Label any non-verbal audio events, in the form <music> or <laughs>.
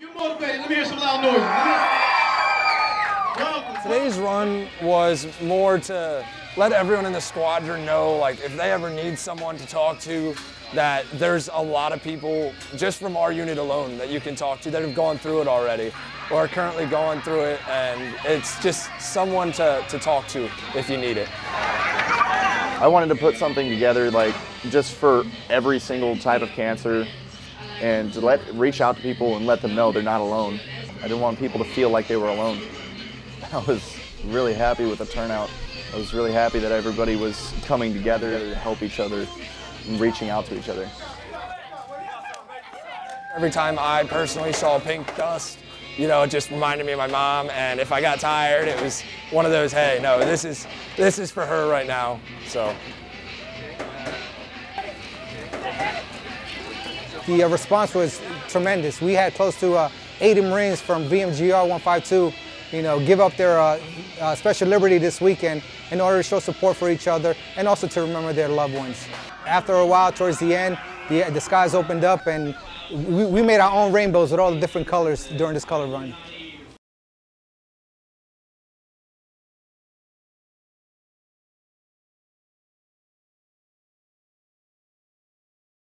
You motivated. Let me hear some loud noises. Today's run was more to let everyone in the squadron know, like, if they ever need someone to talk to, that there's a lot of people just from our unit alone that you can talk to that have gone through it already or are currently going through it, and it's just someone to, to talk to if you need it. I wanted to put something together like just for every single type of cancer and to let reach out to people and let them know they're not alone. I didn't want people to feel like they were alone. <laughs> I was really happy with the turnout. I was really happy that everybody was coming together to help each other and reaching out to each other. Every time I personally saw pink dust, you know, it just reminded me of my mom. And if I got tired, it was one of those, hey, no, this is this is for her right now. So. The uh, response was tremendous. We had close to uh, 80 Marines from VMGR 152, you know, give up their uh, uh, Special Liberty this weekend in order to show support for each other and also to remember their loved ones. After a while, towards the end, the, the skies opened up and we, we made our own rainbows with all the different colors during this color run.